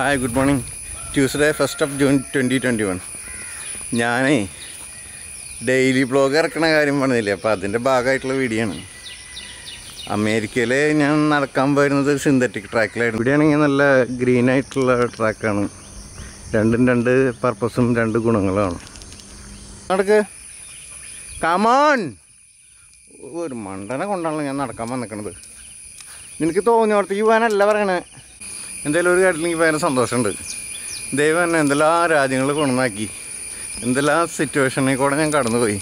Hi good morning Tuesday first of June twenty twenty one ഞാനേ daily blog ഇറക്കണ കാര്യം പറഞ്ഞില്ലേ? അപ്പോൾ അതിന്റെ ഭാഗമായിട്ടുള്ള വീഡിയോ ആണ്. അമേരിക്കയിൽ ഞാൻ നടക്കാൻ പോയിരുന്നത് സിന്തറ്റിക് ട്രാക്കിലായിരുന്നു ഇവിടെയാണെങ്കിൽ നല്ല ഗ്രീൻ ആയിട്ടുള്ള ട്രാക്കാണ് രണ്ടും രണ്ട് പർപ്പസും രണ്ട് ഗുണങ്ങളുമാണ് നടക്ക്. കമോൺ ഒരു മണ്ടനെ കൊണ്ടാണല്ലോ ഞാൻ നടക്കാൻ വന്നിക്കണത്. നിനക്ക് തോന്നിയോടത്തേക്ക് പോകാനല്ല പറയണേ. എന്തായാലും ഒരു കാര്യത്തിൽ എനിക്ക് ഭയങ്കര സന്തോഷമുണ്ട്. ദൈവം എന്നെ എന്തെല്ലാം രാജ്യങ്ങൾ കൊണ്ടുവന്നാക്കി എന്തെല്ലാം സിറ്റുവേഷനിൽ കൂടെ ഞാൻ കടന്നുപോയി.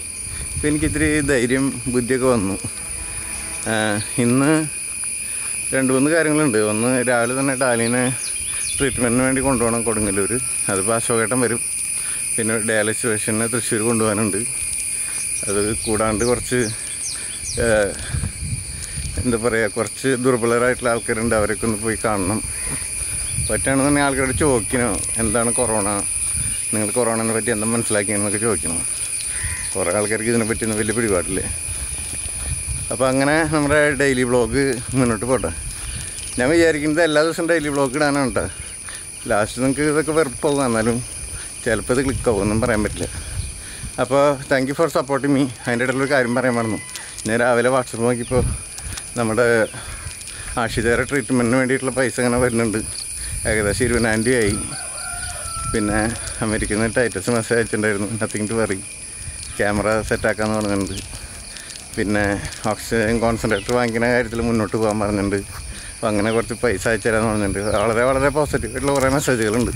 ഇപ്പം എനിക്കിത്തിരി ധൈര്യം ബുദ്ധിയൊക്കെ വന്നു. ഇന്ന് രണ്ട് മൂന്ന് കാര്യങ്ങളുണ്ട്. ഒന്ന് രാവിലെ തന്നെ ഡാലിനെ ട്രീറ്റ്മെന്റിന് വേണ്ടി കൊണ്ടുപോകണം കൊടുങ്ങല്ലൂർ അതിപ്പോൾ അശോകേട്ടൻ വരും. പിന്നെ ഡയാലിസിസ് പേഷ്യനെ തൃശ്ശൂർ കൊണ്ടുപോകാനുണ്ട്. അത് കൂടാണ്ട് കുറച്ച് എന്താ പറയുക കുറച്ച് ദുർബലരായിട്ടുള്ള ആൾക്കാരുണ്ട്. അവരൊക്കെ ഒന്ന് പോയി കാണണം. പറ്റുകയാണെന്നുണ്ടെങ്കിൽ ആൾക്കാരോട് ചോദിക്കണം? എന്താണ് കൊറോണ? നിങ്ങൾ കൊറോണനെ പറ്റി എന്താ മനസ്സിലാക്കിയെന്നൊക്കെ ചോദിക്കണം. കുറേ ആൾക്കാർക്ക് ഇതിനെ പറ്റി വലിയ പിടിപാടില്ലേ? അപ്പോൾ അങ്ങനെ നമ്മുടെ ഡെയിലി ബ്ലോഗ് മുന്നോട്ട് പോട്ടെ. ഞാൻ വിചാരിക്കുന്നത് എല്ലാ ദിവസവും ഡെയിലി ബ്ലോഗ് ഇടാനാണ് കേട്ടോ ലാസ്റ്റ് നിങ്ങൾക്ക് ഇതൊക്കെ വെറുപ്പാവും. എന്നാലും ചിലപ്പോൾ ഇത് ക്ലിക്കാവും ഒന്നും പറയാൻ പറ്റില്ല. അപ്പോൾ thank you for supporting me അതിന്റെ ഇടയിൽ ഒരു കാര്യം പറയാൻ മറന്നു. ഞാൻ രാവിലെ വാട്സപ്പ് നോക്കിയപ്പോൾ നമ്മുടെ ആഷിതേറെ ട്രീറ്റ്മെന്റിന് വേണ്ടിയിട്ടുള്ള പൈസ ഇങ്ങനെ വരുന്നുണ്ട്. ഏകദേശം ഇരുപതിനായിരം രൂപയായി. പിന്നെ അമേരിക്കയിൽ നിന്ന് ടൈറ്റസ് മെസ്സേജ് അയച്ചിട്ടുണ്ടായിരുന്നു. നത്തിങ് ടു വറി ക്യാമറ സെറ്റാക്കാന്ന് പറഞ്ഞിട്ടുണ്ട്. പിന്നെ ഓക്സിജൻ കോൺസെൻട്രേറ്റർ വാങ്ങിക്കുന്ന കാര്യത്തിൽ മുന്നോട്ട് പോകാൻ പറഞ്ഞിട്ടുണ്ട്. അപ്പോൾ അങ്ങനെ കുറച്ച് പൈസ അയച്ചു തരാമെന്ന് പറഞ്ഞിട്ടുണ്ട്. വളരെ വളരെ പോസിറ്റീവ് ആയിട്ടുള്ള കുറേ മെസ്സേജുകളുണ്ട്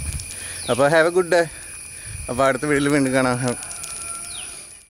അപ്പോൾ ഹാവ് എ ഗുഡ് ഡേ അപ്പോൾ അടുത്ത വീട്ടിൽ വീണ്ടും കാണാം.